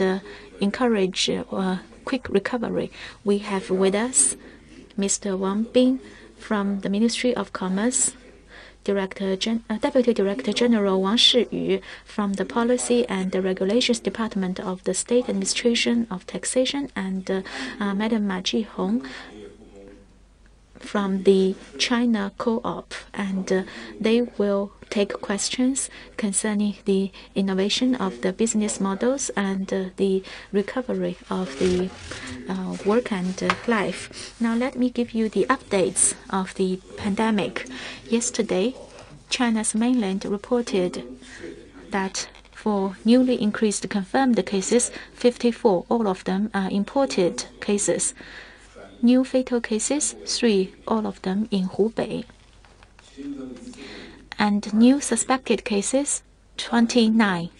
and uh, encourage uh, quick recovery. We have with us Mr. Wang Bin from the Ministry of Commerce. Director Gen uh, Deputy Director General Wang Shiyu from the Policy and the Regulations Department of the State Administration of Taxation, and uh, uh, Madam Ma Jihong from the China Co-op, and uh, they will take questions concerning the innovation of the business models and uh, the recovery of the uh, work and life. Now, let me give you the updates of the pandemic. Yesterday, China's mainland reported that for newly increased confirmed cases, 54, all of them are imported cases. New fatal cases, three, all of them in Hubei. And new suspected cases, 29.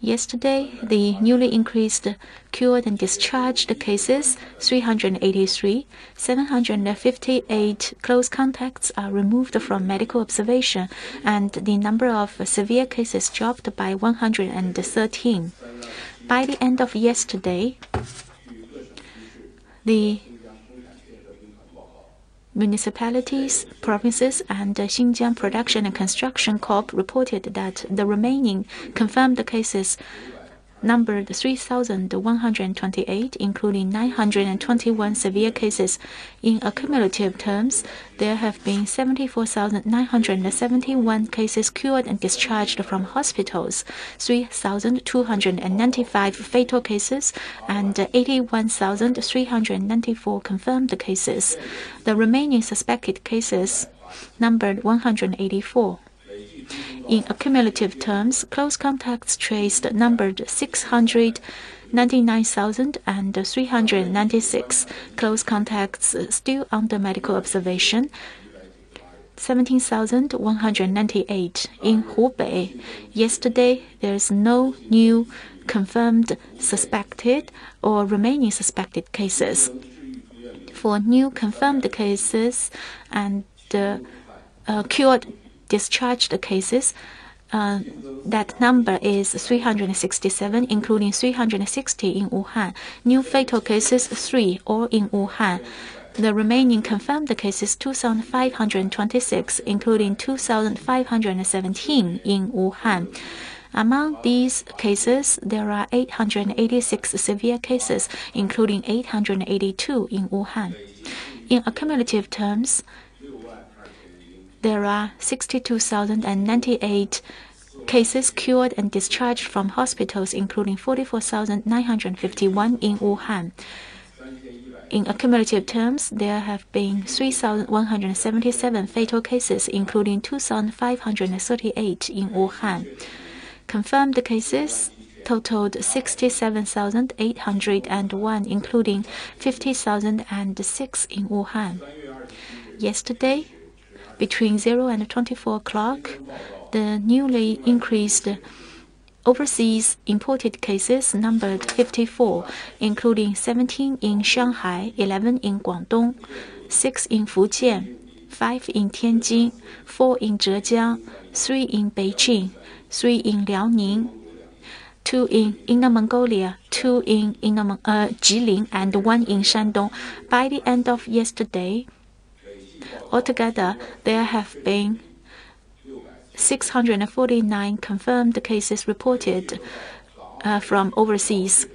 Yesterday, the newly increased cured and discharged cases 383, 758 close contacts are removed from medical observation, and the number of severe cases dropped by 113. By the end of yesterday, the municipalities, provinces, and Xinjiang Production and Construction Corps reported that the remaining confirmed cases numbered 3,128, including 921 severe cases. In accumulative terms, there have been 74,971 cases cured and discharged from hospitals, 3,295 fatal cases, and 81,394 confirmed cases. The remaining suspected cases numbered 184. In accumulative terms, close contacts traced numbered 699,396. Close contacts still under medical observation. 17,198 in Hubei. Yesterday, there's no new confirmed suspected or remaining suspected cases. For new confirmed cases and uh, uh, cured discharged cases, uh, that number is 367, including 360 in Wuhan. New fatal cases, 3, all in Wuhan. The remaining confirmed cases, 2,526, including 2,517 in Wuhan. Among these cases, there are 886 severe cases, including 882 in Wuhan. In accumulative terms, there are 62,098 cases cured and discharged from hospitals, including 44,951 in Wuhan. In accumulative terms, there have been 3,177 fatal cases, including 2,538 in Wuhan. Confirmed cases totaled 67,801, including 50,006 in Wuhan. Yesterday, between 0 and 24 o'clock, the newly increased overseas imported cases numbered 54, including 17 in Shanghai, 11 in Guangdong, 6 in Fujian, 5 in Tianjin, 4 in Zhejiang, 3 in Beijing, 3 in Liaoning, 2 in Inner Mongolia, 2 in Inner, uh, Jilin, and 1 in Shandong. By the end of yesterday, Altogether, there have been 649 confirmed cases reported uh, from overseas.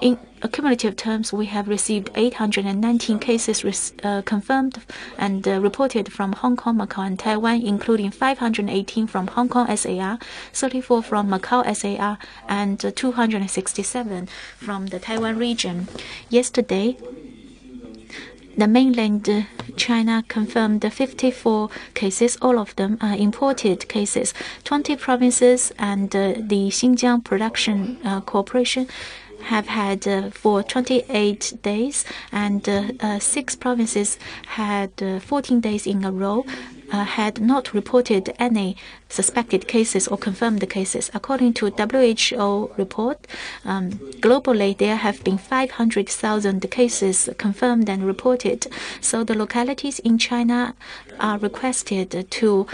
In cumulative terms, we have received 819 cases uh, confirmed and uh, reported from Hong Kong, Macau, and Taiwan, including 518 from Hong Kong SAR, 34 from Macau SAR, and 267 from the Taiwan region. Yesterday, the mainland China confirmed 54 cases. All of them are imported cases. 20 provinces and uh, the Xinjiang Production uh, Corporation have had uh, for 28 days, and uh, uh, six provinces had uh, 14 days in a row had not reported any suspected cases or confirmed cases. According to WHO report, um, globally there have been 500,000 cases confirmed and reported. So the localities in China are requested to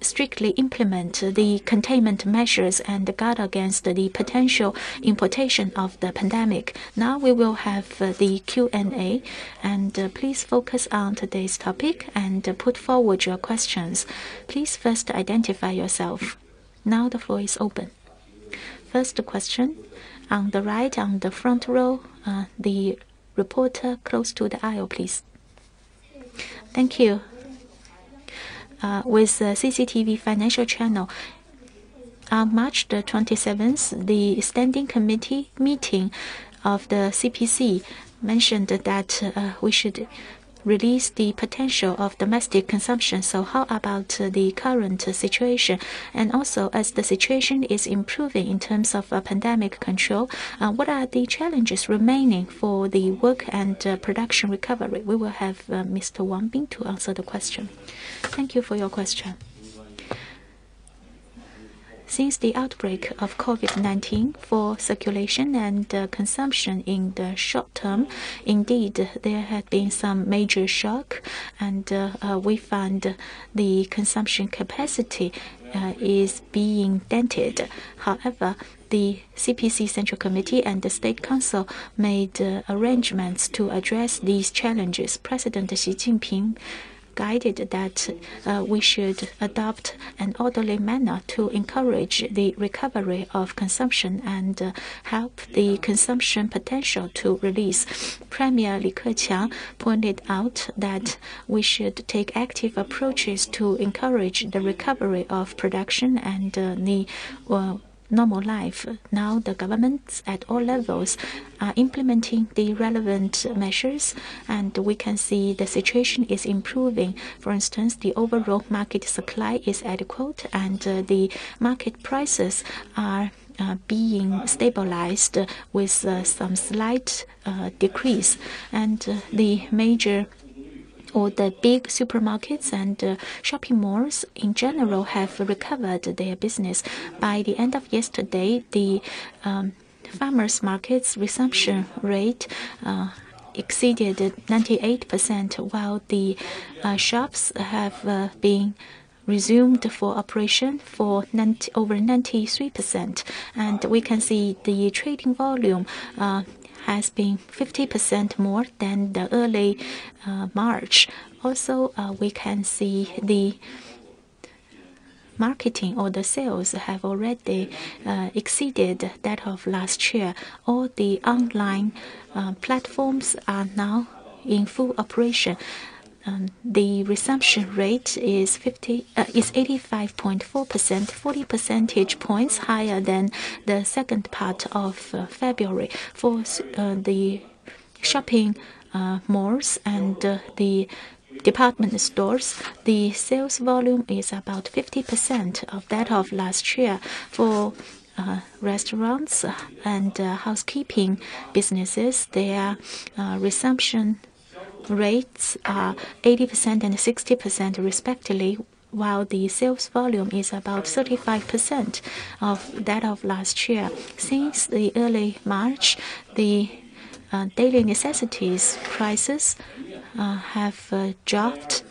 strictly implement the containment measures and guard against the potential importation of the pandemic. Now we will have uh, the Q&A, and uh, please focus on today's topic and put forward your questions. Please first identify yourself. Now the floor is open. First question, on the right, on the front row, uh, the reporter close to the aisle, please. Thank you. Uh, with the CCTV Financial Channel, on March the 27th, the Standing Committee meeting of the CPC mentioned that uh, we should release the potential of domestic consumption. So how about the current situation? And also, as the situation is improving in terms of uh, pandemic control, uh, what are the challenges remaining for the work and uh, production recovery? We will have Mr. Wang Bin to answer the question. Thank you for your question. Since the outbreak of COVID-19 for circulation and uh, consumption in the short term, indeed, there had been some major shock, and uh, uh, we find the consumption capacity is being dented. However, the CPC Central Committee and the State Council made arrangements to address these challenges. President Xi Jinping guided that uh, we should adopt an orderly manner to encourage the recovery of consumption and uh, help the consumption potential to release. Premier Li Keqiang pointed out that we should take active approaches to encourage the recovery of production and uh, the normal life. Now, the governments at all levels are implementing the relevant measures, and we can see the situation is improving. For instance, the overall market supply is adequate, and uh, the market prices are uh, being stabilized with uh, some slight decrease. And the major or the big supermarkets and uh, shopping malls in general have recovered their business. By the end of yesterday, the um, farmers' markets resumption rate uh, exceeded 98%, while the uh, shops have been resumed for operation for over 93%. And we can see the trading volume has been 50% more than the early uh, March. Also, uh, we can see the marketing or the sales have already uh, exceeded that of last year. All the online platforms are now in full operation. Um, the resumption rate is 85.4%, uh, 40 percentage points higher than the second part of uh, February. For uh, the shopping malls and the department stores, the sales volume is about 50% of that of last year. For restaurants and housekeeping businesses, their resumption rates are 80% and 60% respectively, while the sales volume is about 35% of that of last year. Since the early March, the uh, daily necessities prices uh, have uh, dropped.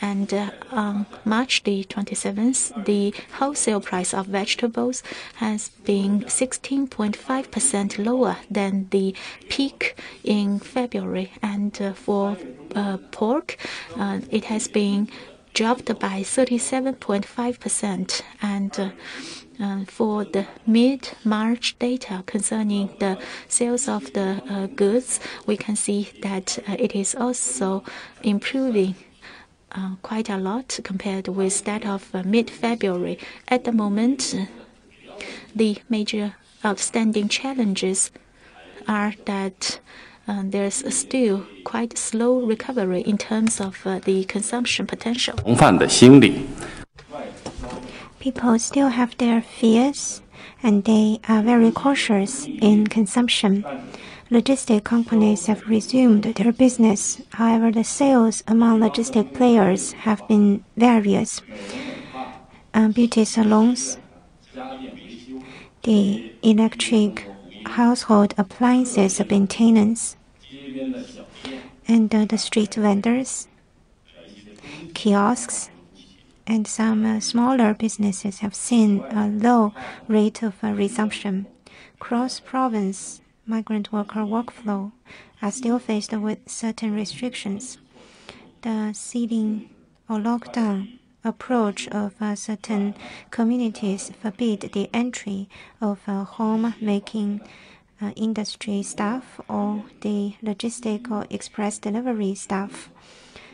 And uh, on March the 27th, the wholesale price of vegetables has been 16.5% lower than the peak in February. And uh, for uh, pork, it has been dropped by 37.5%. And for the mid-March data concerning the sales of the goods, we can see that it is also improving Uh, quite a lot compared with that of uh, mid-February. At the moment, uh, the major outstanding challenges are that there's still quite slow recovery in terms of the consumption potential. People still have their fears, and they are very cautious in consumption. Logistic companies have resumed their business. However, the sales among logistic players have been various. Beauty salons, the electric household appliances maintenance, and the street vendors, kiosks, and some uh, smaller businesses have seen a low rate of uh, resumption. Cross-province migrant worker workflow are still faced with certain restrictions. The sealing or lockdown approach of uh, certain communities forbid the entry of uh, homemaking uh, industry staff or the logistic or express delivery staff.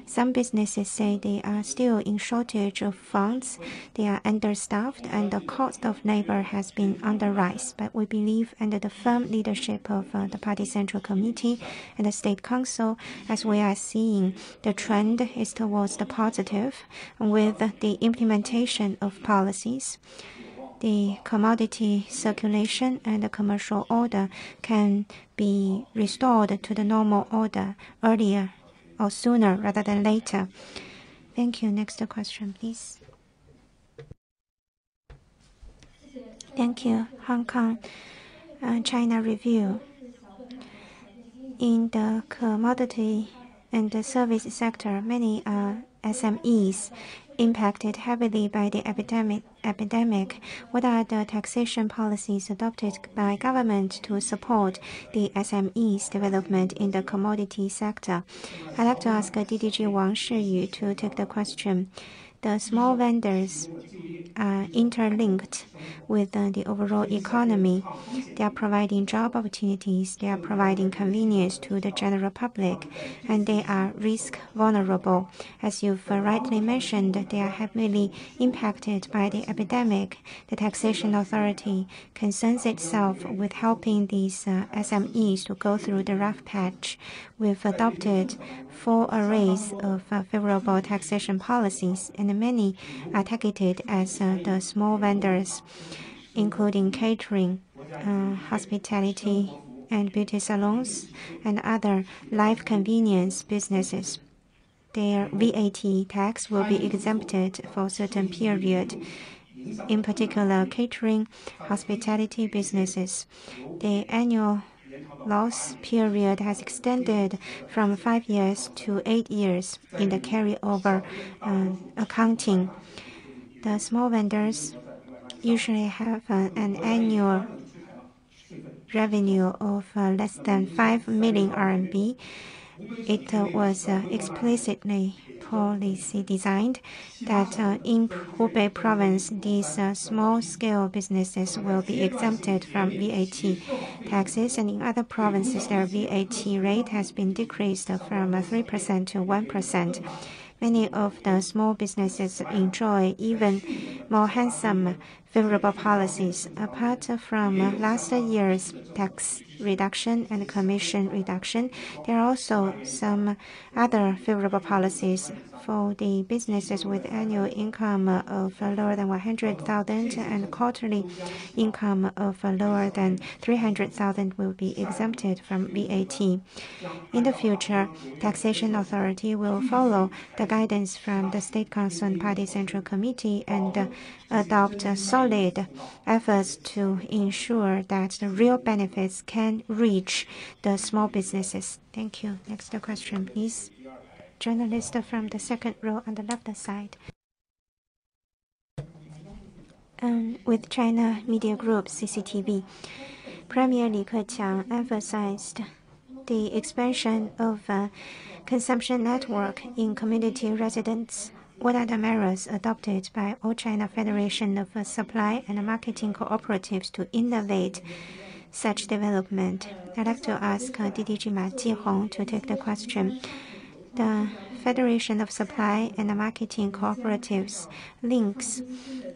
Some businesses say they are still in shortage of funds, they are understaffed, and the cost of labor has been on the rise. But we believe, under the firm leadership of uh, the Party Central Committee and the State Council, as we are seeing, the trend is towards the positive with the implementation of policies the commodity circulation and the commercial order can be restored to the normal order earlier or sooner rather than later. Thank you. Next question, please. Thank you. Hong Kong, uh, China Review. In the commodity and the service sector, many uh, SMEs impacted heavily by the epidemic. epidemic. What are the taxation policies adopted by government to support the SMEs development in the commodity sector? I'd like to ask DDG Wang Shiyu to take the question. The small vendors are interlinked with uh, the overall economy. They are providing job opportunities, they are providing convenience to the general public, and they are risk vulnerable. As you've uh, rightly mentioned, they are heavily impacted by the epidemic. The taxation authority concerns itself with helping these uh, SMEs to go through the rough patch. We've adopted four arrays of uh, favorable taxation policies, and many are targeted as uh, the small vendors including catering, uh, hospitality, and beauty salons, and other life convenience businesses. Their VAT tax will be exempted for a certain period. In particular, catering, hospitality businesses. The annual loss period has extended from five years to eight years in the carryover uh, accounting. The small vendors usually have uh, an annual revenue of uh, less than 5 million RMB. It uh, was explicitly policy designed that uh, in Hubei province, these uh, small-scale businesses will be exempted from VAT taxes, and in other provinces, their VAT rate has been decreased from 3% to 1%. Many of the small businesses enjoy even more handsome favorable policies. Apart from last year's tax reduction and commission reduction, there are also some other favorable policies for the businesses with annual income of lower than 100,000 and quarterly income of lower than 300,000 will be exempted from VAT. In the future, taxation authority will follow the guidance from the State Council and Party Central Committee and adopt solid efforts to ensure that the real benefits can reach the small businesses. Thank you. Next question, please journalist from the second row on the left side. Um, with China Media Group CCTV, Premier Li Keqiang emphasized the expansion of uh, consumption network in community residents. What are the measures adopted by All China Federation of Supply and Marketing Cooperatives to innovate such development? I'd like to ask uh, DDG Ma Jihong to take the question the Federation of Supply and Marketing Cooperatives links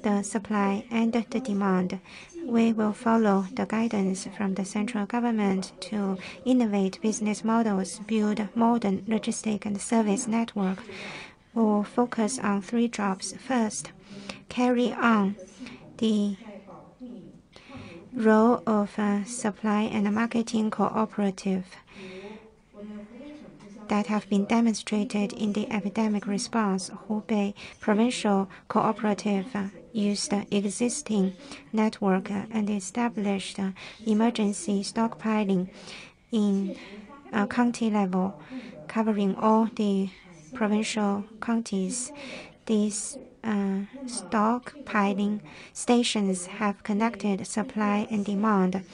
the supply and the demand. We will follow the guidance from the central government to innovate business models, build modern logistic and service network. We will focus on three jobs. First, carry on the role of a supply and marketing cooperative that have been demonstrated in the epidemic response. Hubei Provincial Cooperative used existing network and established emergency stockpiling in county level, covering all the provincial counties. These uh, stockpiling stations have connected supply and demand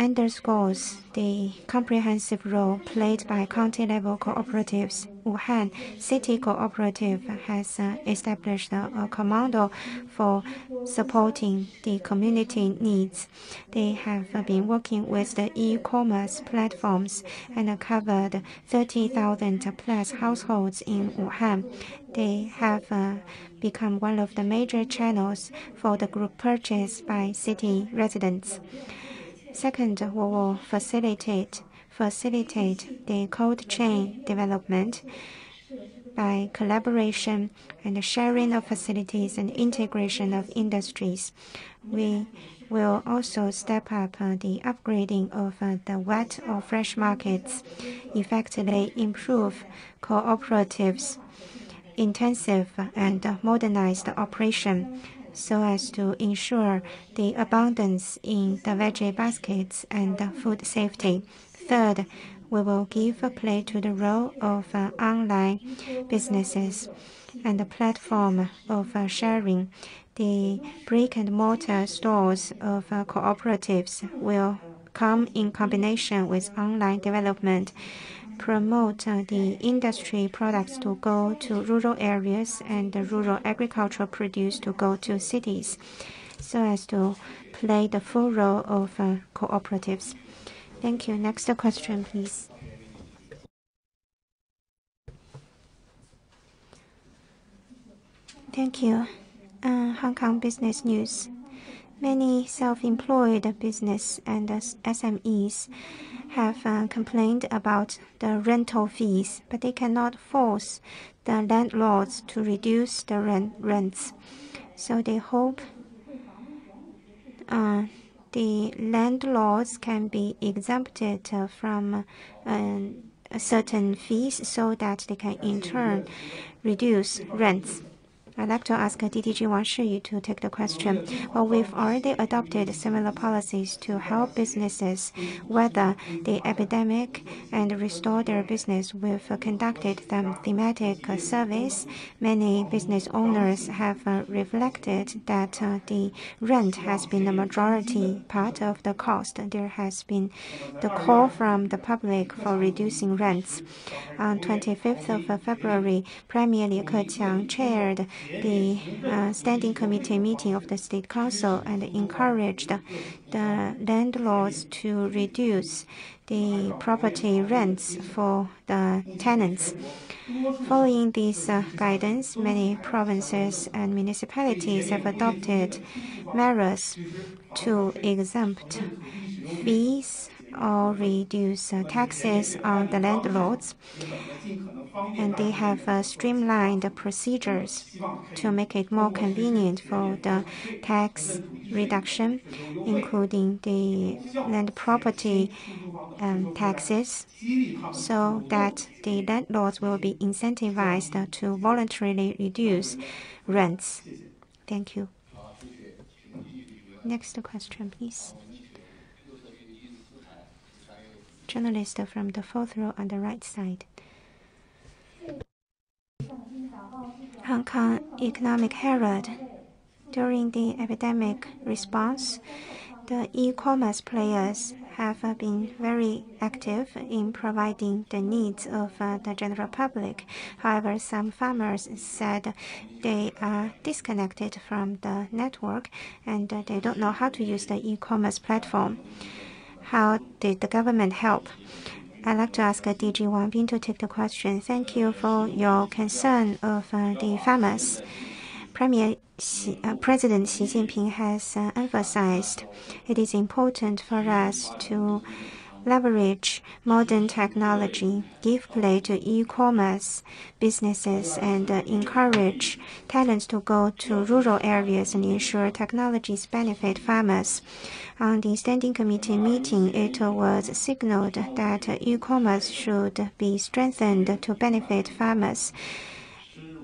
underscores the comprehensive role played by county-level cooperatives. Wuhan City Cooperative has uh, established a, commando for supporting the community needs. They have uh, been working with the e-commerce platforms and covered 30,000 plus households in Wuhan. They have uh, become one of the major channels for the group purchase by city residents. Second, we will facilitate the cold chain development by collaboration and sharing of facilities and integration of industries. We will also step up uh, the upgrading of uh, the wet or fresh markets, effectively improve cooperatives' intensive and modernized operation so as to ensure the abundance in the veggie baskets and food safety. Third, we will give a play to the role of uh, online businesses and the platform of uh, sharing. The brick and mortar stores of uh, cooperatives will come in combination with online development promote the industry products to go to rural areas and the rural agricultural produce to go to cities so as to play the full role of uh, cooperatives. Thank you. Next question, please. Thank you. Uh, Hong Kong Business News. Many self-employed business and SMEs have uh, complained about the rental fees, but they cannot force the landlords to reduce the rent rents. So they hope uh, the landlords can be exempted uh, from uh, certain fees so that they can in turn reduce rents. I'd like to ask DDG Wang Shiyu to take the question. Well, we've already adopted similar policies to help businesses weather the epidemic and restore their business. We've conducted the thematic surveys. Many business owners have uh, reflected that uh, the rent has been the majority part of the cost. There has been the call from the public for reducing rents. On 25th of February, Premier Li Keqiang chaired the uh, standing committee meeting of the State Council and encouraged the landlords to reduce the property rents for the tenants. Following this uh, guidance, many provinces and municipalities have adopted measures to exempt fees or reduce uh, taxes on the landlords and they have uh, streamlined the procedures to make it more convenient for the tax reduction, including the land property um, taxes, so that the landlords will be incentivized to voluntarily reduce rents. Thank you. Next question, please. Journalist from the fourth row on the right side. Hong Kong Economic Herald. During the epidemic response, the e-commerce players have been very active in providing the needs of uh, the general public. However, some farmers said they are disconnected from the network and they don't know how to use the e-commerce platform. How did the government help? I'd like to ask DG Wang Bin to take the question. Thank you for your concern of uh, the farmers. Premier uh, President Xi Jinping has uh, emphasized it is important for us to leverage modern technology, give play to e-commerce businesses, and encourage talents to go to rural areas and ensure technologies benefit farmers. On the Standing Committee meeting, it was signaled that e-commerce should be strengthened to benefit farmers.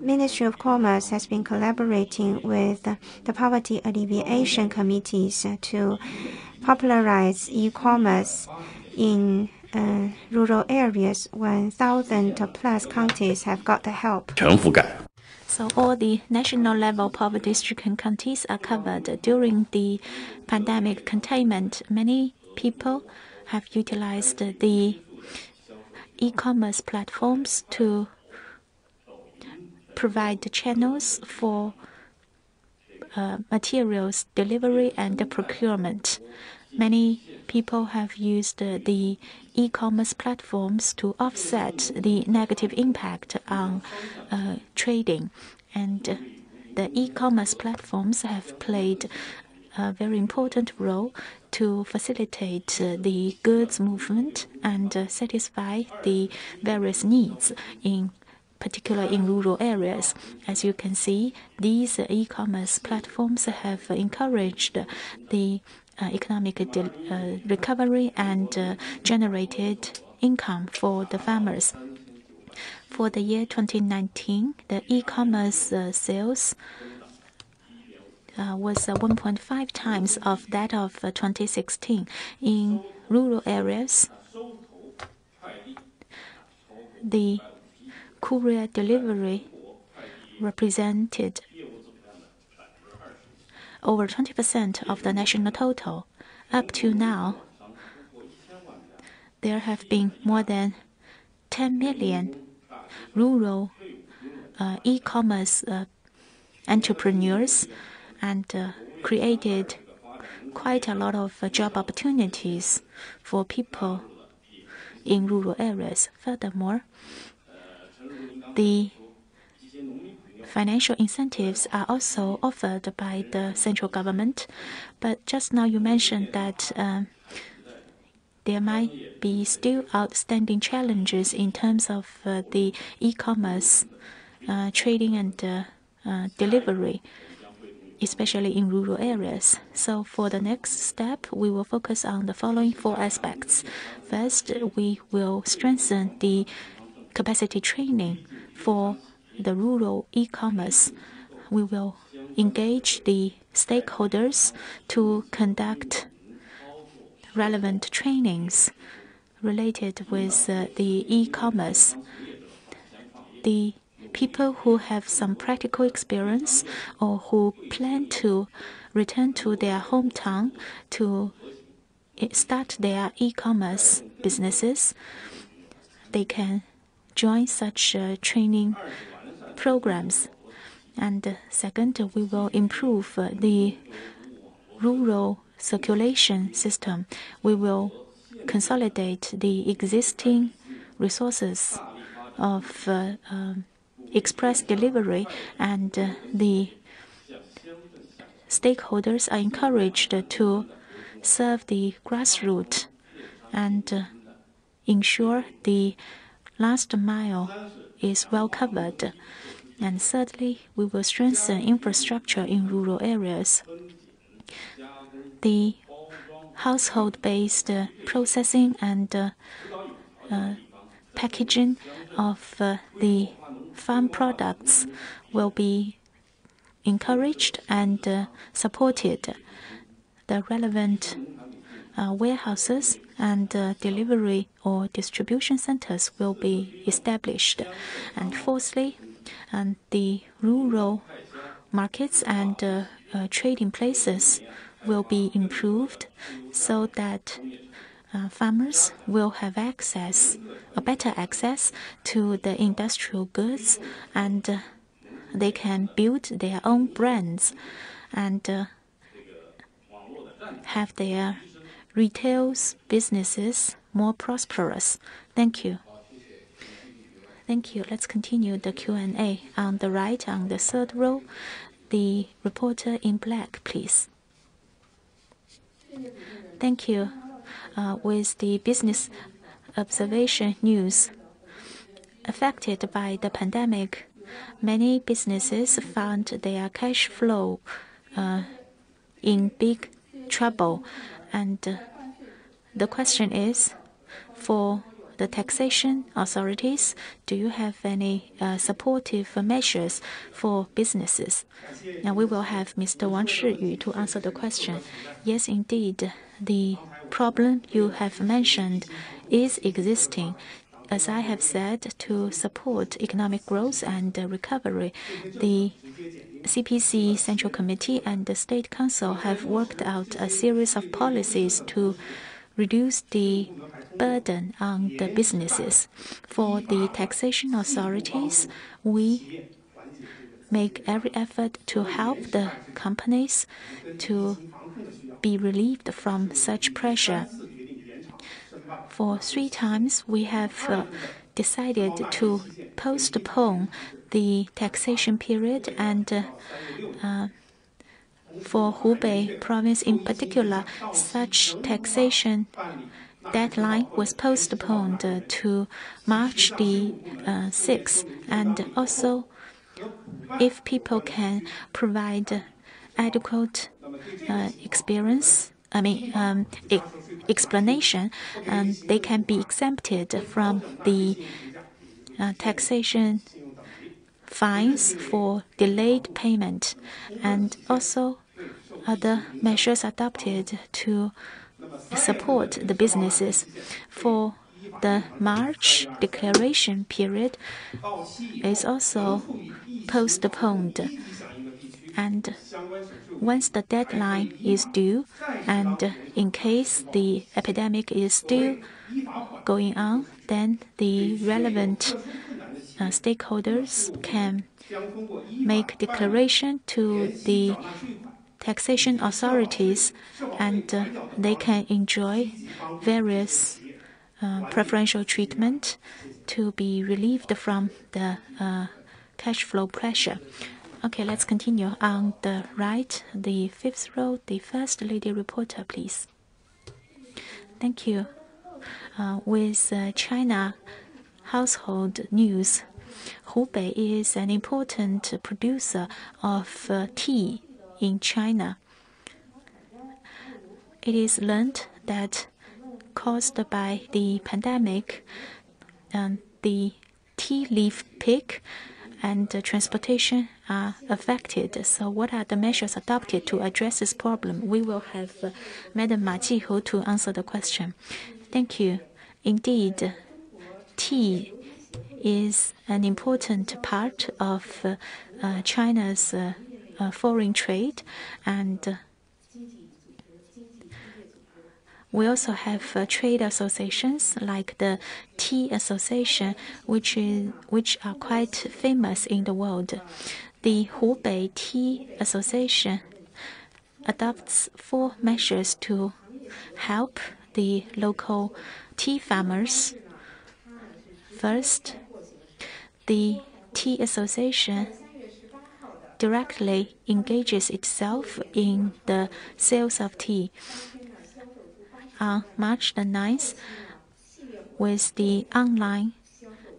Ministry of Commerce has been collaborating with the poverty alleviation committees to popularize e-commerce in uh, rural areas, 1,000 plus counties have got the help. So all the national level poverty stricken counties are covered. During the pandemic containment, many people have utilized the e-commerce platforms to provide channels for uh, materials delivery and procurement. Many people have used the e-commerce platforms to offset the negative impact on uh, trading, and the e-commerce platforms have played a very important role to facilitate uh, the goods movement and uh, satisfy the various needs in particular in rural areas. As you can see, these e-commerce platforms have encouraged the uh, Uh, economic uh, recovery and uh, generated income for the farmers. For the year 2019, the e-commerce uh, sales uh, was 1.5 times of that of 2016. In rural areas, the courier delivery represented over 20% of the national total. Up to now, there have been more than 10 million rural uh, e-commerce uh, entrepreneurs and uh, created quite a lot of uh, job opportunities for people in rural areas. Furthermore, the financial incentives are also offered by the central government. But just now you mentioned that um, there might be still outstanding challenges in terms of uh, the e-commerce uh, trading and uh, uh, delivery, especially in rural areas. So for the next step, we will focus on the following four aspects. First, we will strengthen the capacity training for the rural e-commerce, we will engage the stakeholders to conduct relevant trainings related with uh, the e-commerce. The people who have some practical experience or who plan to return to their hometown to start their e-commerce businesses, they can join such uh, training programs. And second, we will improve the rural circulation system. We will consolidate the existing resources of uh, uh, express delivery, and uh, the stakeholders are encouraged to serve the grassroots and uh, ensure the last mile is well covered. And thirdly, we will strengthen infrastructure in rural areas. The household-based processing and uh, uh, packaging of uh, the farm products will be encouraged and uh, supported. The relevant uh, warehouses and uh, delivery or distribution centers will be established. And fourthly, and the rural markets and uh, uh, trading places will be improved so that uh, farmers will have access, a better access to the industrial goods, and they can build their own brands and have their retail businesses more prosperous. Thank you. Thank you. Let's continue the Q&A. On the right, on the third row, the reporter in black, please. Thank you. Uh, with the business observation news affected by the pandemic, many businesses found their cash flow uh, in big trouble. And uh, the question is for the taxation authorities, do you have any uh, supportive measures for businesses? Now we will have Mr. Wang Shiyu to answer the question. Yes, indeed, the problem you have mentioned is existing. as I have said, to support economic growth and recovery, the CPC Central Committee and the State Council have worked out a series of policies to reduce the burden on the businesses. For the taxation authorities, we make every effort to help the companies to be relieved from such pressure. For three times, we have uh, decided to postpone the taxation period and uh, uh, for Hubei province in particular, such taxation deadline was postponed to March the uh, 6th. And also, if people can provide adequate uh, experience, I mean, um, e explanation, um, they can be exempted from the uh, taxation fines for delayed payment, and also other measures adopted to support the businesses. For the March declaration period is also postponed. And once the deadline is due, and in case the epidemic is still going on, then the relevant uh, stakeholders can make declaration to the taxation authorities, and uh, they can enjoy various uh, preferential treatment to be relieved from the uh, cash flow pressure. Okay, let's continue. On the right, the fifth row, the first lady reporter, please. Thank you. Uh, with uh, China household news, Hubei is an important producer of uh, tea in China. It is learned that caused by the pandemic, um, the tea leaf pick and uh, transportation are affected. So, what are the measures adopted to address this problem? We will have uh, Madam Ma Jihong to answer the question. Thank you. Indeed, tea is an important part of uh, uh China's uh, uh, foreign trade, and we also have uh, trade associations like the Tea Association, which is which are quite famous in the world. The Hubei Tea Association adopts four measures to help the local tea farmers. First, the Tea Association directly engages itself in the sales of tea. On March the 9th, with the online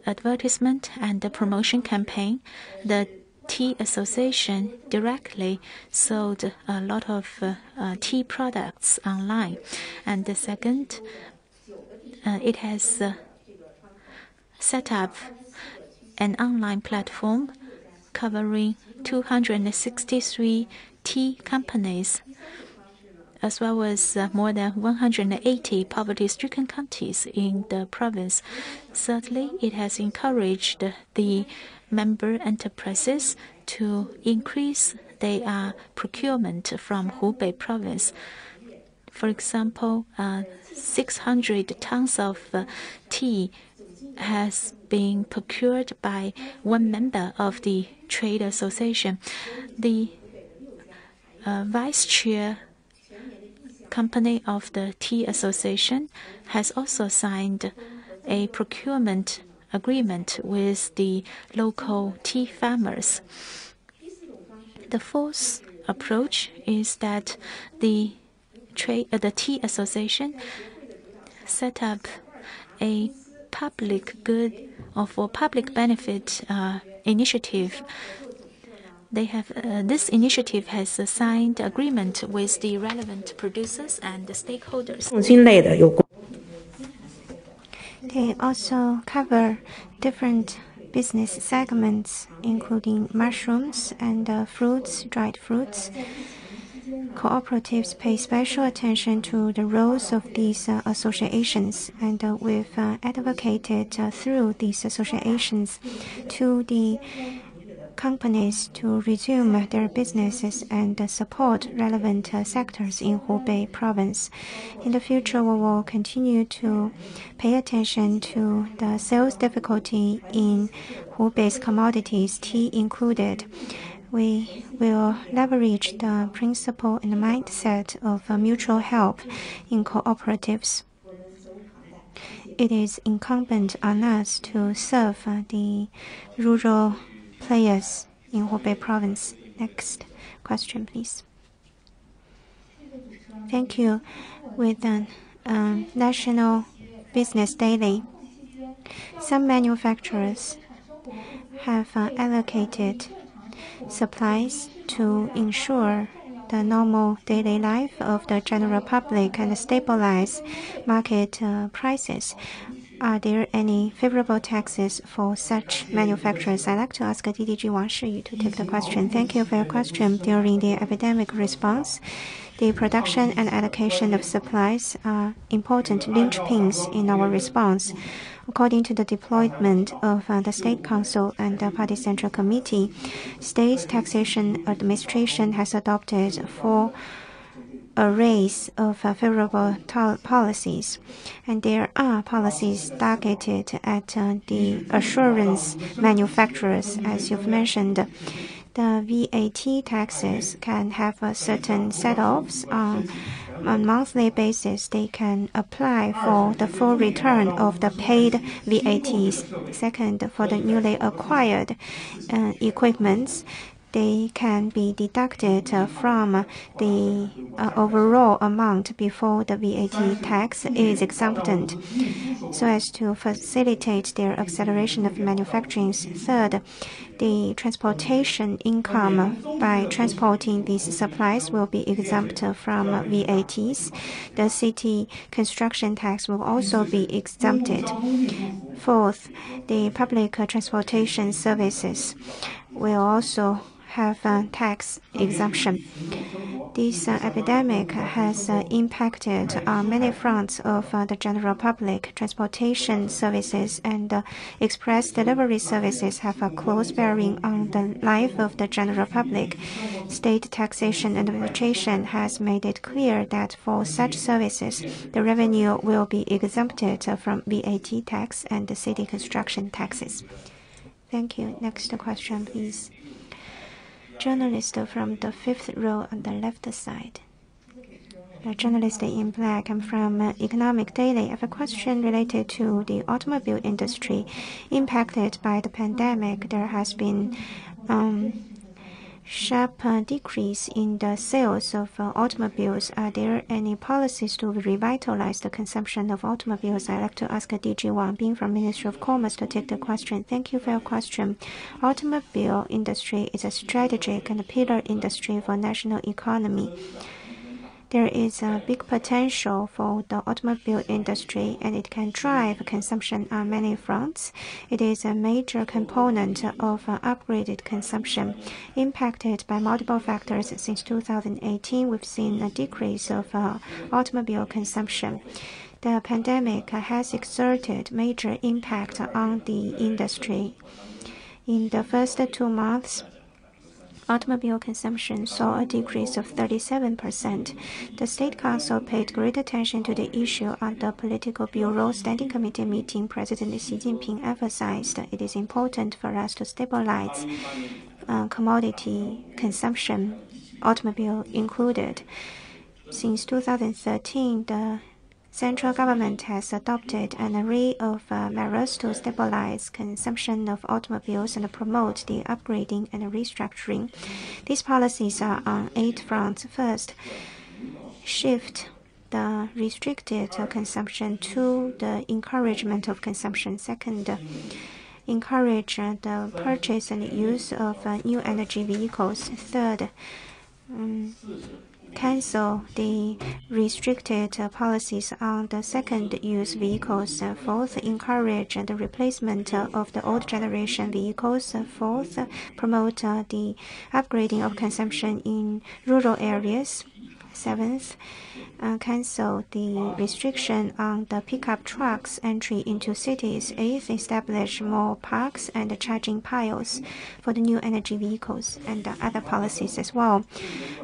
advertisement and the promotion campaign, the Tea Association directly sold a lot of uh, uh, tea products online. And the second, uh, it has uh, set up an online platform covering 263 tea companies, as well as uh, more than 180 poverty stricken counties in the province. Thirdly, it has encouraged the member enterprises to increase their procurement from Hubei province. For example, uh, 600 tons of uh, tea has been procured by one member of the trade association. The uh, vice chair company of the tea association has also signed a procurement agreement with the local tea farmers. The fourth approach is that the trade, uh, the tea association set up a public good or for public benefit uh, initiative. They have uh, this initiative has signed agreement with the relevant producers and the stakeholders. They also cover different business segments, including mushrooms and uh, fruits, dried fruits. cooperatives pay special attention to the roles of these uh, associations, and uh, we've uh, advocated uh, through these associations to the companies to resume their businesses and support relevant uh, sectors in Hubei province. In the future, we will continue to pay attention to the sales difficulty in Hubei's commodities, tea included we will leverage the principle and mindset of uh, mutual help in cooperatives. It is incumbent on us to serve uh, the rural players in Hubei province. Next question, please. Thank you. With the uh, National Business Daily, some manufacturers have uh, allocated supplies to ensure the normal daily life of the general public and stabilize market uh, prices. Are there any favorable taxes for such manufacturers? I'd like to ask DDG Wang Shiyu to take the question. Thank you for your question. During the epidemic response, the production and allocation of supplies are important linchpins in our response. According to the deployment of uh, the State Council and the Party Central Committee, State Taxation Administration has adopted four arrays of uh, favorable policies, and there are policies targeted at uh, the assurance manufacturers, as you've mentioned the VAT taxes can have a certain set-offs on a monthly basis. They can apply for the full return of the paid VATs. Second, for the newly acquired uh, equipments, they can be deducted from the uh, overall amount before the VAT tax is exempted, so as to facilitate their acceleration of manufacturing. Third, the transportation income by transporting these supplies will be exempt from VATs. The city construction tax will also be exempted. Fourth, the public transportation services will also have a tax exemption. This uh, epidemic has uh, impacted on many fronts of uh, the general public. Transportation services and uh, express delivery services have a close bearing on the life of the general public. State taxation and administration has made it clear that for such services, the revenue will be exempted from VAT tax and the city construction taxes. Thank you. Next question, please journalist from the fifth row on the left side. A journalist in black. I'm from uh, Economic Daily. I have a question related to the automobile industry impacted by the pandemic. There has been um, sharp decrease in the sales of uh, automobiles. Are there any policies to revitalize the consumption of automobiles? I'd like to ask DG Wang Bin from Ministry of Commerce to take the question. Thank you for your question. Automobile industry is a strategic and a pillar industry for national economy there is a big potential for the automobile industry and it can drive consumption on many fronts. It is a major component of uh, upgraded consumption. Impacted by multiple factors since 2018, we've seen a decrease of uh, automobile consumption. The pandemic has exerted major impact on the industry. In the first two months, automobile consumption saw a decrease of 37%. The State Council paid great attention to the issue at the Political Bureau Standing Committee meeting. President Xi Jinping emphasized it is important for us to stabilize uh, commodity consumption, automobile included. Since 2013, the central government has adopted an array of uh, measures to stabilize consumption of automobiles and promote the upgrading and restructuring. These policies are on eight fronts. First, shift the restricted consumption to the encouragement of consumption. Second, encourage the purchase and use of uh, new energy vehicles. Third, um, cancel the restricted policies on the second-use vehicles. Fourth, encourage the replacement of the old generation vehicles. Fourth, promote the upgrading of consumption in rural areas. Seventh, uh, cancel the restriction on the pickup trucks entry into cities. Eighth, establish more parks and charging piles for the new energy vehicles and other policies as well.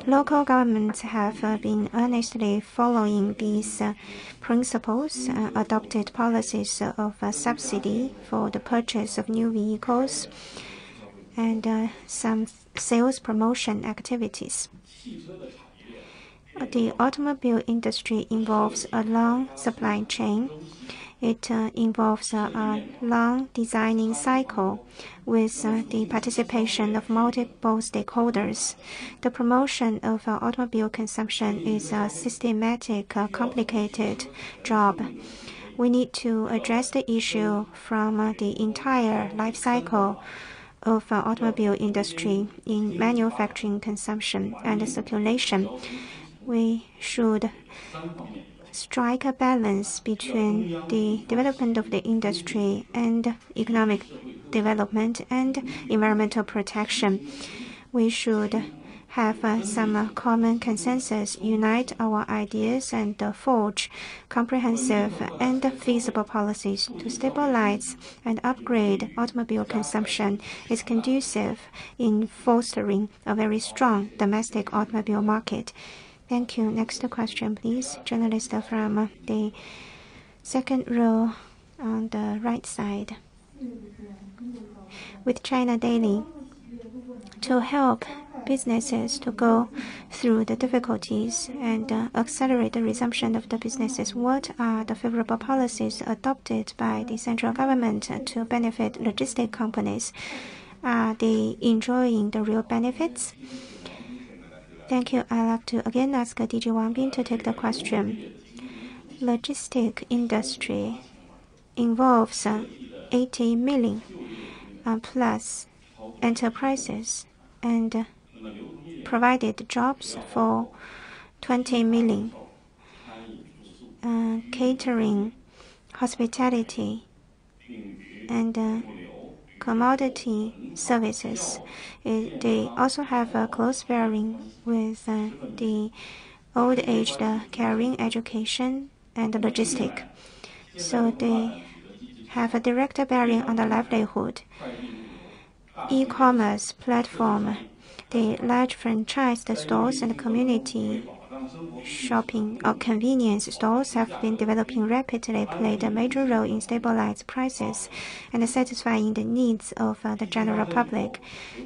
Local governments have uh, been earnestly following these uh, principles, uh, adopted policies of uh, subsidy for the purchase of new vehicles and uh, some sales promotion activities. The automobile industry involves a long supply chain. It uh, involves uh, a long designing cycle with uh, the participation of multiple stakeholders. The promotion of uh, automobile consumption is a systematic, uh, complicated job. We need to address the issue from uh, the entire life cycle of automobile industry in manufacturing, consumption, and circulation we should strike a balance between the development of the industry and economic development and environmental protection. We should have uh, some uh, common consensus, unite our ideas, and uh, forge comprehensive and feasible policies to stabilize and upgrade automobile consumption is conducive in fostering a very strong domestic automobile market. Thank you. Next question, please. Journalist from the second row on the right side. With China Daily, to help businesses to go through the difficulties and uh, accelerate the resumption of the businesses. What are the favorable policies adopted by the central government to benefit logistic companies? Are they enjoying the real benefits? Thank you. I'd like to again ask DG Wang Bin to take the question. Logistic industry involves uh, 80 million uh, plus enterprises and uh, provided jobs for 20 million. Catering, hospitality, and commodity services. It, they also have a close bearing with uh, the old age caring, education, and logistic. So they have a direct bearing on the livelihood. E-commerce platform, the large franchised stores and community shopping or convenience stores have been developing rapidly, played a major role in stabilizing prices and satisfying the needs of uh, the general public.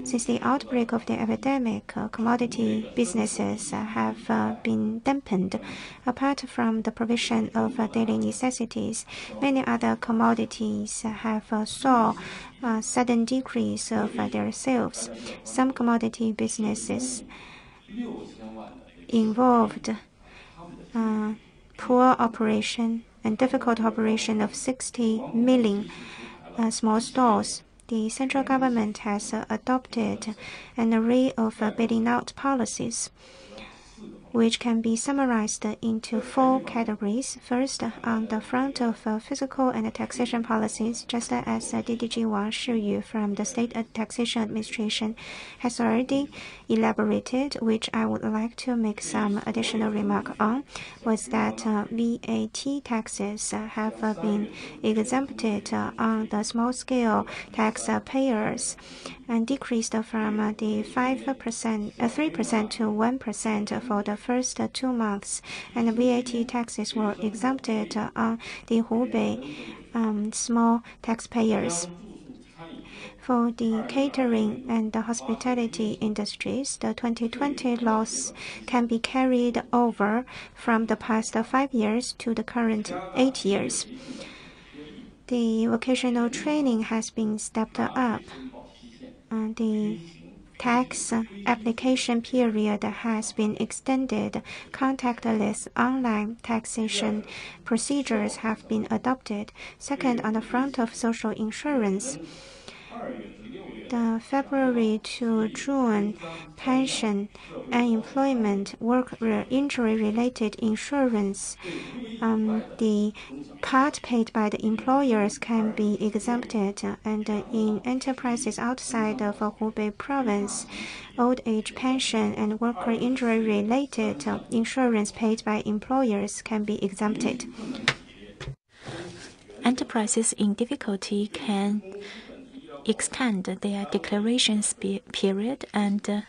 Since the outbreak of the epidemic, uh, commodity businesses have uh, been dampened. Apart from the provision of daily necessities, many other commodities have saw a sudden decrease of their sales. Some commodity businesses involved uh, poor operation and difficult operation of 60 million uh, small stores. The central government has adopted an array of uh, bailing out policies which can be summarized into four categories. First, on the front of uh, fiscal and taxation policies, just as uh, DDG Wang Shiyu from the State Taxation Administration has already elaborated, which I would like to make some additional remark on, was that uh, VAT taxes have been exempted on the small-scale taxpayers and decreased from the 5%, 3% to 1% for the first two months, and VAT taxes were exempted on the Hubei um, small taxpayers. For the catering and the hospitality industries, the 2020 loss can be carried over from the past five years to the current eight years. The vocational training has been stepped up. Uh, the tax application period has been extended. Contactless online taxation procedures have been adopted. Second, on the front of social insurance, the February to June pension, unemployment, work injury related insurance, um, the part paid by the employers can be exempted. And in enterprises outside of Hubei province, old age pension and worker injury related insurance paid by employers can be exempted. Enterprises in difficulty can extend their declaration period and uh,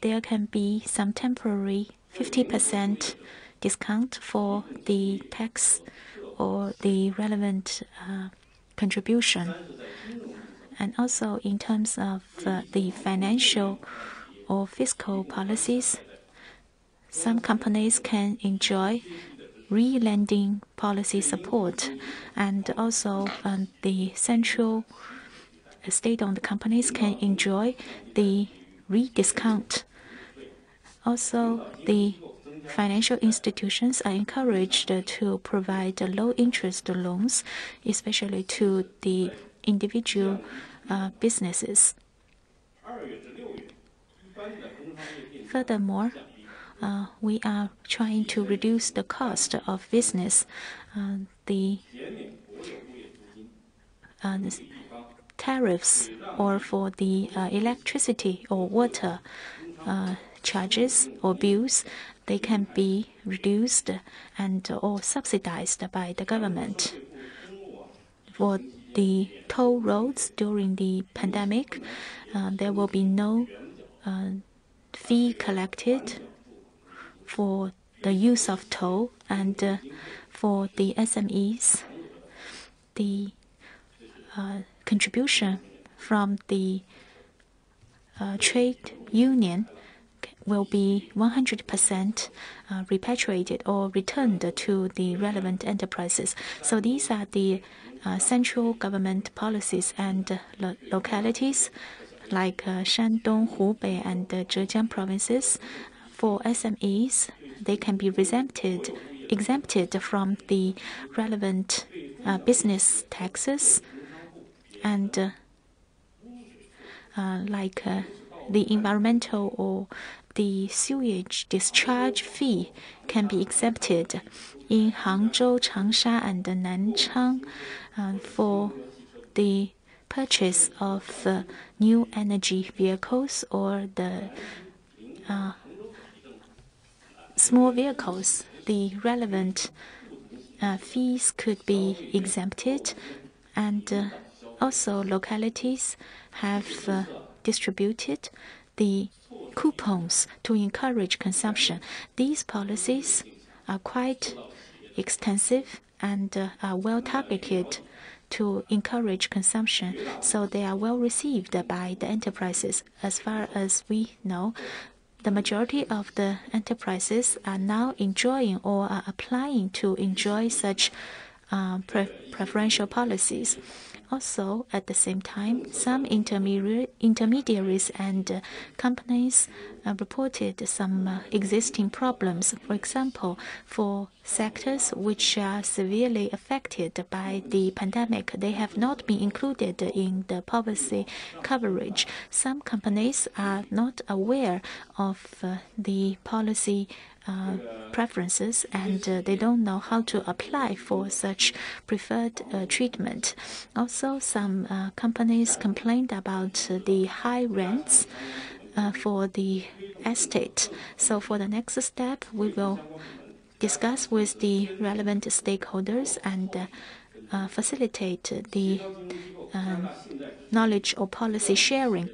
there can be some temporary 50% discount for the tax or the relevant uh, contribution. And also in terms of uh, the financial or fiscal policies, some companies can enjoy re-lending policy support, and also um, the central state-owned companies can enjoy the re-discount. Also, the financial institutions are encouraged to provide low-interest loans, especially to the individual uh, businesses. Furthermore, uh, we are trying to reduce the cost of business. Uh, the, uh, tariffs or for the electricity or water charges or bills, they can be reduced and or subsidized by the government. For the toll roads during the pandemic, there will be no fee collected for the use of toll and uh, for the SMEs, the uh, contribution from the uh, trade union will be 100% uh, repatriated or returned to the relevant enterprises. So these are the central government policies and localities like Shandong, Hubei, and Zhejiang provinces for SMEs, they can be exempted, exempted from the relevant uh, business taxes. And uh, uh, like uh, the environmental or the sewage discharge fee can be exempted in Hangzhou, Changsha, and Nanchang uh, for the purchase of uh, new energy vehicles or the small vehicles, the relevant uh, fees could be exempted, and uh, also localities have uh, distributed the coupons to encourage consumption. These policies are quite extensive and uh, are well targeted to encourage consumption, so they are well received by the enterprises. As far as we know, the majority of the enterprises are now enjoying or are applying to enjoy such uh, pre preferential policies. Also, at the same time, some intermediaries and uh, companies uh, reported some uh, existing problems. For example, for sectors which are severely affected by the pandemic, they have not been included in the policy coverage. Some companies are not aware of the policy uh, preferences and uh, they don't know how to apply for such preferred uh, treatment. Also, some uh, companies complained about the high rents uh, for the estate. So, for the next step, we will discuss with the relevant stakeholders and facilitate the um, knowledge or policy sharing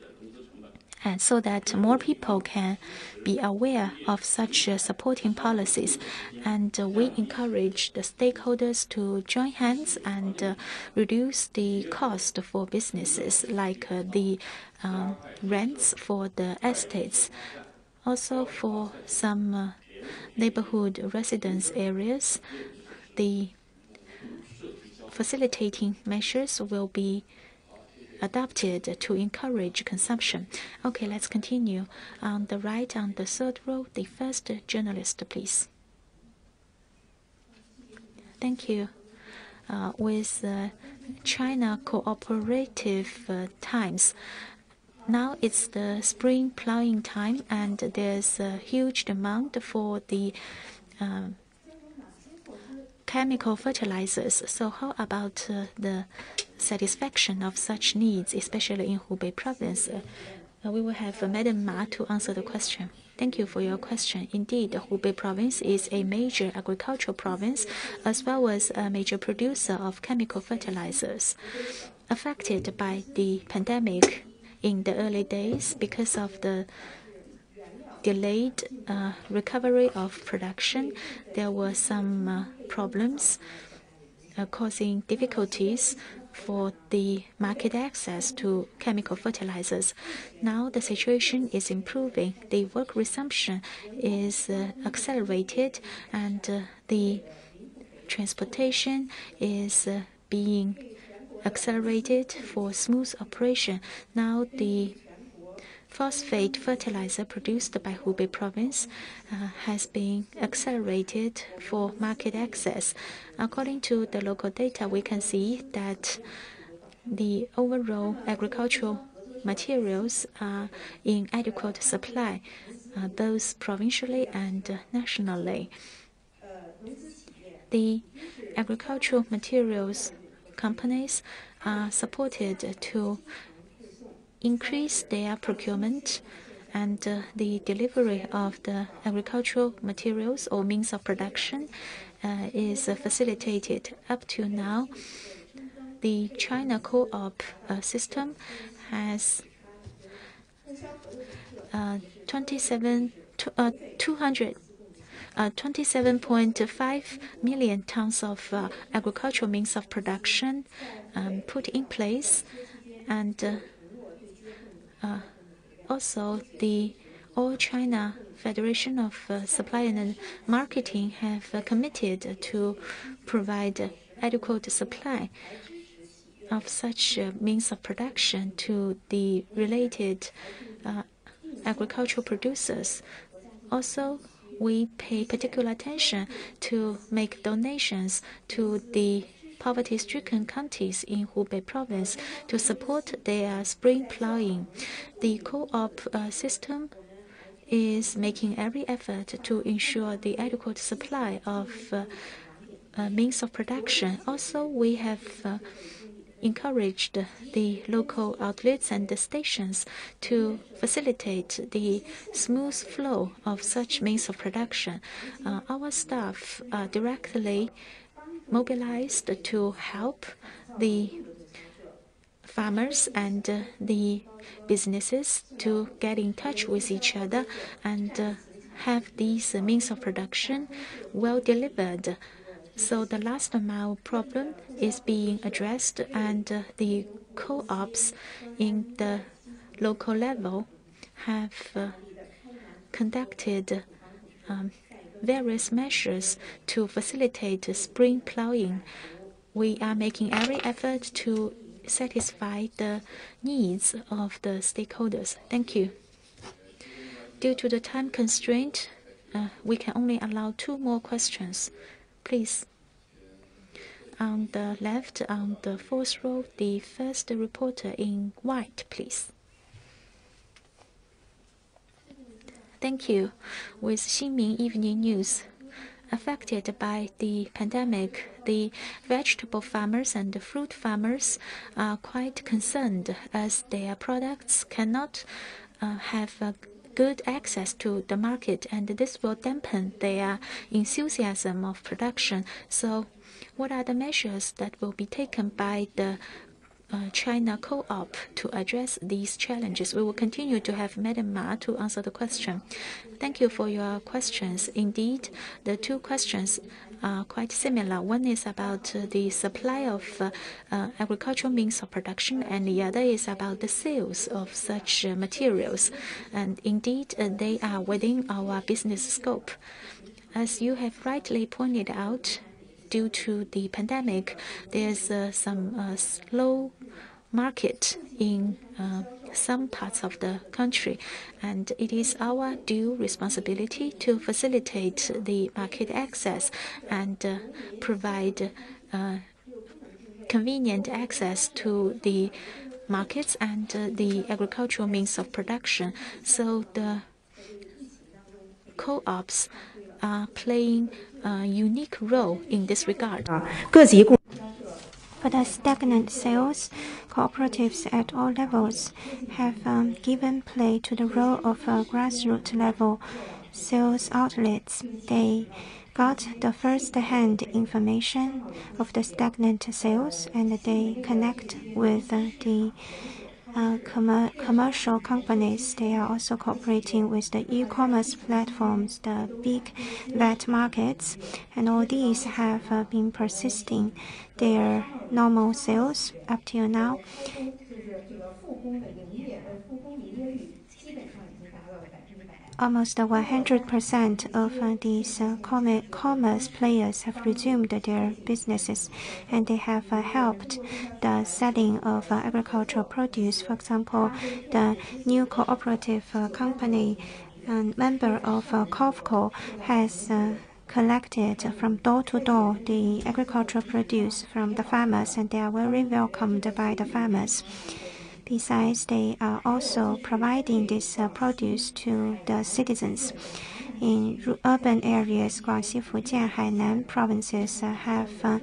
and so that more people can be aware of such uh, supporting policies. And uh, we encourage the stakeholders to join hands and uh, reduce the cost for businesses, like the um, rents for the estates. Also, for some uh, neighborhood residence areas, the facilitating measures will be adopted to encourage consumption. Okay, let's continue. On the right, on the third row, the first journalist, please. Thank you. with China cooperative times. Now it's the spring plowing time, and there's a huge demand for the um, chemical fertilizers. So, how about uh, the satisfaction of such needs, especially in Hubei province? Uh, we will have uh, Madam Ma to answer the question. Thank you for your question. Indeed, Hubei province is a major agricultural province as well as a major producer of chemical fertilizers. Affected by the pandemic, in the early days because of the delayed uh, recovery of production. There were some uh, problems uh, causing difficulties for the market access to chemical fertilizers. Now the situation is improving. The work resumption is uh, accelerated and uh, the transportation is uh, being accelerated for smooth operation. Now the phosphate fertilizer produced by Hubei province uh, has been accelerated for market access. According to the local data, we can see that the overall agricultural materials are in adequate supply, uh, both provincially and nationally. The agricultural materials companies are supported to increase their procurement and uh, the delivery of the agricultural materials or means of production uh, is uh, facilitated. Up to now, the China co-op system has uh, 27 uh, 200 uh, 27.5 million tons of agricultural means of production um, put in place, and uh also the All China Federation of uh, Supply and Marketing have uh, committed to provide adequate supply of such means of production to the related agricultural producers. Also, we pay particular attention to make donations to the poverty-stricken counties in Hubei province to support their spring plowing. The co-op uh, system is making every effort to ensure the adequate supply of uh, uh, means of production. Also, we have uh, encouraged the local outlets and the stations to facilitate the smooth flow of such means of production. Uh, our staff are directly mobilized to help the farmers and uh, the businesses to get in touch with each other and uh, have these means of production well delivered. So the last mile problem is being addressed, and uh, the co-ops in the local level have uh, conducted um, various measures to facilitate spring plowing. We are making every effort to satisfy the needs of the stakeholders. Thank you. Due to the time constraint, uh, we can only allow two more questions. Please. On the left, on the fourth row, the first reporter in white, please. Thank you. With Xinmin Evening News, affected by the pandemic, the vegetable farmers and the fruit farmers are quite concerned as their products cannot uh, have a good access to the market, and this will dampen their enthusiasm of production. So, what are the measures that will be taken by the uh, China Co-op to address these challenges. We will continue to have Madam Ma to answer the question. Thank you for your questions. Indeed, the two questions are quite similar. One is about uh, the supply of uh, uh, agricultural means of production, and the other is about the sales of such uh, materials. And indeed, uh, they are within our business scope. As you have rightly pointed out, due to the pandemic, there's uh, some uh, slow market in uh, some parts of the country, and it is our due responsibility to facilitate the market access and provide convenient access to the markets and the agricultural means of production. So the co-ops are playing a unique role in this regard. For the stagnant sales, cooperatives at all levels have um, given play to the role of a grassroots level sales outlets. They got the first-hand information of the stagnant sales and they connect with uh, the uh, com commercial companies. They are also cooperating with the e-commerce platforms, the big vet markets, and all these have uh, been persisting their normal sales up till now almost 100% of uh, these uh, commerce players have resumed their businesses, and they have uh, helped the selling of agricultural produce. For example, the new cooperative company and member of COFCO has collected from door to door the agricultural produce from the farmers, and they are very welcomed by the farmers. Besides, they are also providing this uh, produce to the citizens. In urban areas, Guangxi, Fujian, Hainan provinces uh, have uh,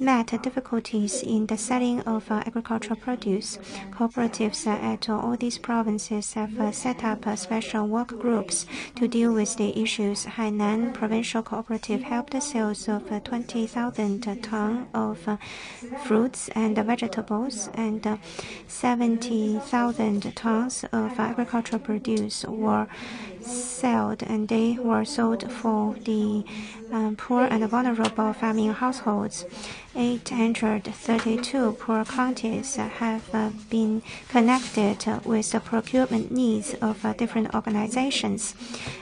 met difficulties in the selling of uh, agricultural produce. Cooperatives at all these provinces have uh, set up uh, special work groups to deal with the issues. Hainan Provincial Cooperative helped the sales of 20,000 tons of fruits and vegetables, and 70,000 tons of agricultural produce were sold, and they were sold for the um, poor and vulnerable farming households. 832 poor counties have uh, been connected with the procurement needs of uh, different organizations.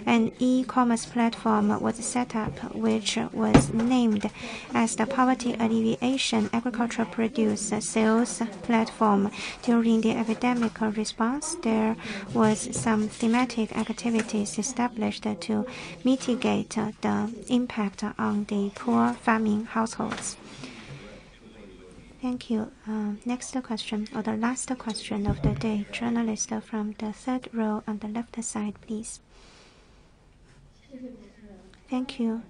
An e-commerce platform was set up, which was named as the Poverty Alleviation Agricultural Produce Sales Platform. During the epidemic response, there was some thematic activities established to mitigate the impact on the poor farming households. Thank you. Uh, next question, or the last question of the day. Journalist from the third row on the left side, please. Thank you.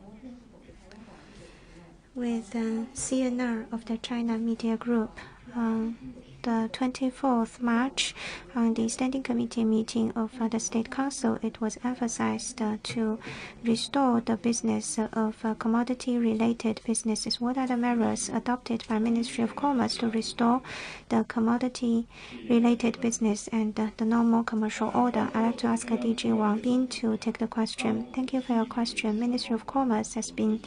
With uh, CNR of the China Media Group, um, the 24th March, on the Standing Committee meeting of the State Council, it was emphasized uh, to restore the business of uh, commodity-related businesses. What are the measures adopted by Ministry of Commerce to restore the commodity-related business and the normal commercial order? I'd like to ask DG Wang Bin to take the question. Thank you for your question. Ministry of Commerce has been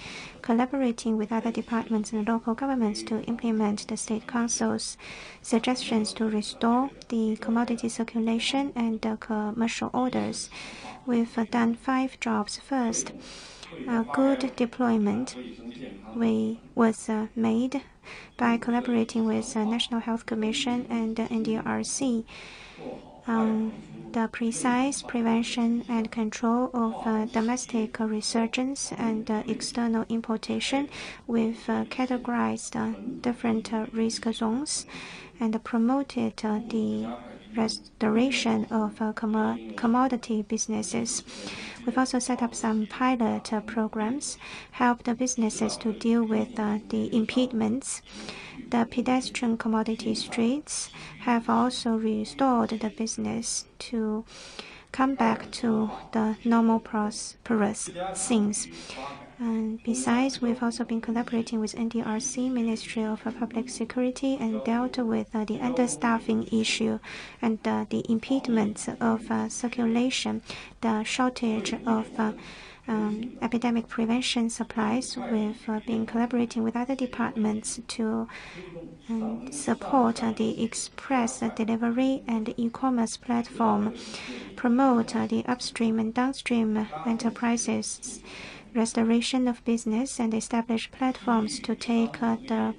collaborating with other departments and local governments to implement the State Council's suggestions to restore the commodity circulation and the commercial orders. We've done five jobs. First, a good deployment we was uh, made by collaborating with the National Health Commission and the NDRC on the precise prevention and control of uh, domestic resurgence and uh, external importation. We've uh, categorized different risk zones and promoted the restoration of commodity businesses. We've also set up some pilot programs, help the businesses to deal with the impediments. The pedestrian commodity streets have also restored the business to come back to the normal prosperous things. And besides, we've also been collaborating with NDRC, Ministry of Public Security, and dealt with uh, the understaffing issue and uh, the impediments of uh, circulation, the shortage of uh, um, epidemic prevention supplies. We've uh, been collaborating with other departments to um, support uh, the express delivery and e-commerce platform, promote the upstream and downstream enterprises restoration of business and establish platforms to take uh, the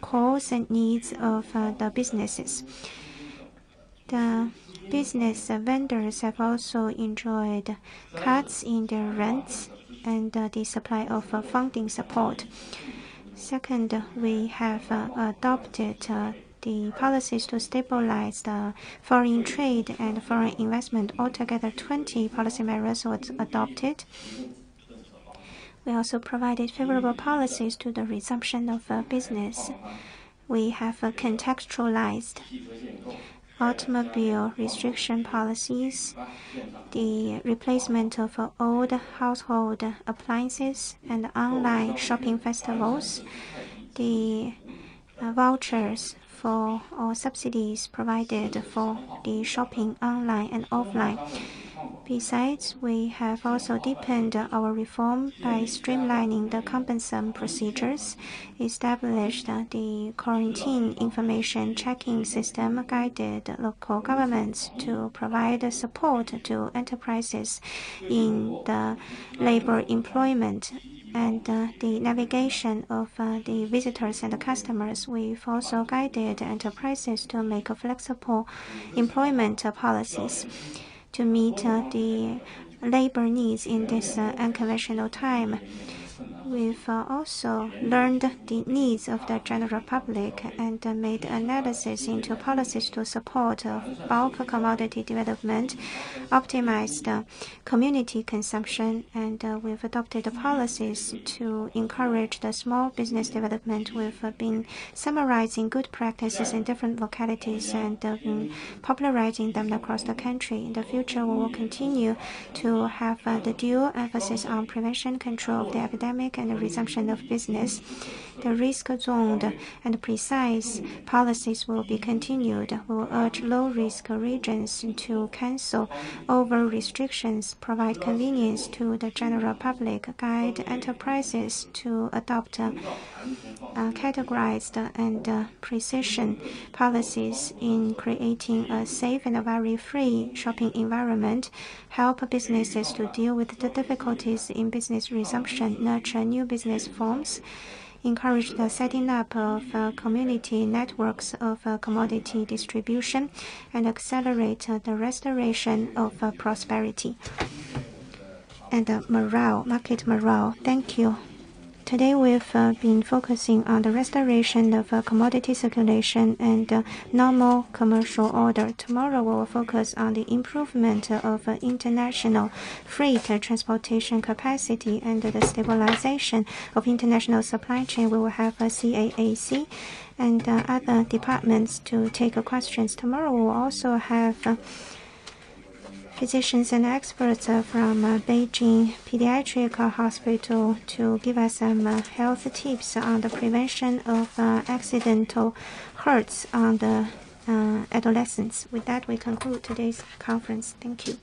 calls and needs of uh, the businesses. The business vendors have also enjoyed cuts in their rents and uh, the supply of uh, funding support. Second, we have adopted the policies to stabilize the foreign trade and foreign investment. Altogether, 20 policy measures were adopted. We also provided favorable policies to the resumption of business. We have contextualized automobile restriction policies, the replacement of old household appliances and online shopping festivals, the uh, vouchers for or subsidies provided for the shopping online and offline. Besides, we have also deepened our reform by streamlining the compensation procedures, established the quarantine information checking system, guided local governments to provide support to enterprises in the labor employment and uh, the navigation of uh, the visitors and the customers. We've also guided enterprises to make flexible employment policies to meet the labor needs in this uh, unconventional time. We've uh, also learned the needs of the general public and made analysis into policies to support uh, bulk commodity development, optimized uh, community consumption, and we've adopted policies to encourage the small business development. We've been summarizing good practices in different localities and popularizing them across the country. In the future, we will continue to have the dual emphasis on prevention control of the epidemic and the resumption of business. The risk-zoned and precise policies will be continued. We will urge low-risk regions to cancel over restrictions, provide convenience to the general public, guide enterprises to adopt uh, categorized and uh, precision policies in creating a safe and very free shopping environment, help businesses to deal with the difficulties in business resumption, nurture new business forms, encourage the setting up of uh, community networks of uh, commodity distribution, and accelerate uh, the restoration of prosperity and morale, market morale. Thank you. Today, we've uh, been focusing on the restoration of uh, commodity circulation and uh, normal commercial order. Tomorrow, we will focus on the improvement of international freight transportation capacity and the stabilization of international supply chain. We will have a CAAC and other departments to take questions. Tomorrow, we will also have physicians and experts from uh, Beijing Pediatric Hospital to give us some uh, health tips on the prevention of uh, accidental hurts on the adolescents. With that, we conclude today's conference. Thank you.